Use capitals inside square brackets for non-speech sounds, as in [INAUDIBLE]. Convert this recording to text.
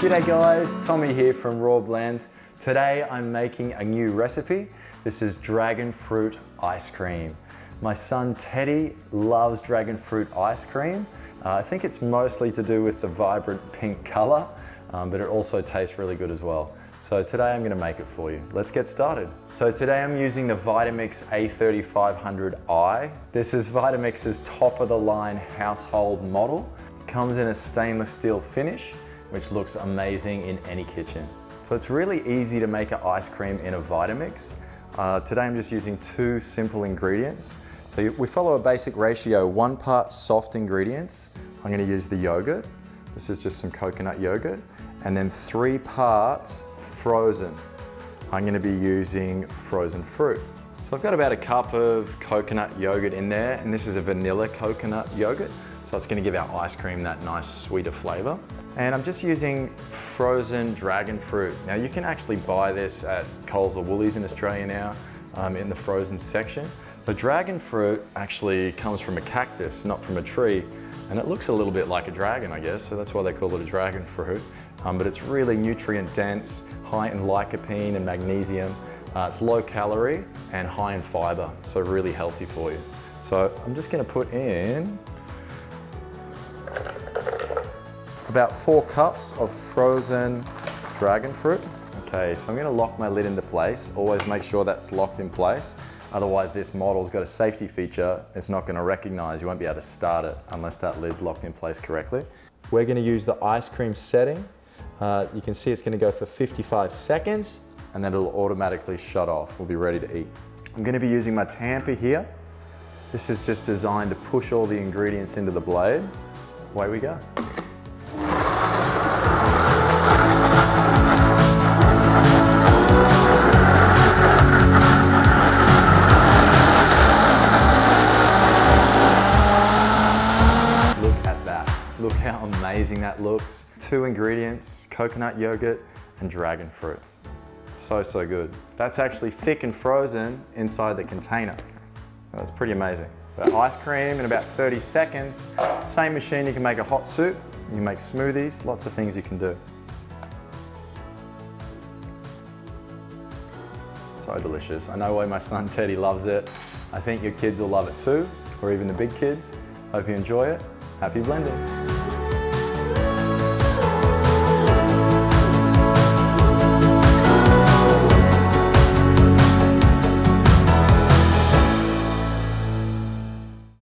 G'day guys, Tommy here from Raw Blend. Today I'm making a new recipe. This is dragon fruit ice cream. My son Teddy loves dragon fruit ice cream. Uh, I think it's mostly to do with the vibrant pink color, um, but it also tastes really good as well. So today I'm gonna make it for you. Let's get started. So today I'm using the Vitamix A3500i. This is Vitamix's top of the line household model. Comes in a stainless steel finish, which looks amazing in any kitchen. So it's really easy to make an ice cream in a Vitamix. Uh, today I'm just using two simple ingredients. So we follow a basic ratio, one part soft ingredients. I'm gonna use the yogurt. This is just some coconut yogurt. And then three parts frozen. I'm gonna be using frozen fruit. So I've got about a cup of coconut yogurt in there, and this is a vanilla coconut yogurt. So it's gonna give our ice cream that nice sweeter flavor. And I'm just using frozen dragon fruit. Now you can actually buy this at Coles or Woolies in Australia now um, in the frozen section. But dragon fruit actually comes from a cactus, not from a tree. And it looks a little bit like a dragon, I guess, so that's why they call it a dragon fruit. Um, but it's really nutrient dense, high in lycopene and magnesium. Uh, it's low calorie and high in fiber, so really healthy for you. So I'm just gonna put in about four cups of frozen dragon fruit. Okay, so I'm gonna lock my lid into place. Always make sure that's locked in place. Otherwise this model's got a safety feature it's not gonna recognize. You won't be able to start it unless that lid's locked in place correctly. We're gonna use the ice cream setting. Uh, you can see it's gonna go for 55 seconds and then it'll automatically shut off. We'll be ready to eat. I'm gonna be using my tamper here. This is just designed to push all the ingredients into the blade. Away we go. Look how amazing that looks. Two ingredients, coconut yogurt and dragon fruit. So, so good. That's actually thick and frozen inside the container. That's pretty amazing. So ice cream in about 30 seconds. Same machine, you can make a hot soup, you can make smoothies, lots of things you can do. So delicious. I know why my son [LAUGHS] Teddy loves it. I think your kids will love it too, or even the big kids. Hope you enjoy it. Happy blending.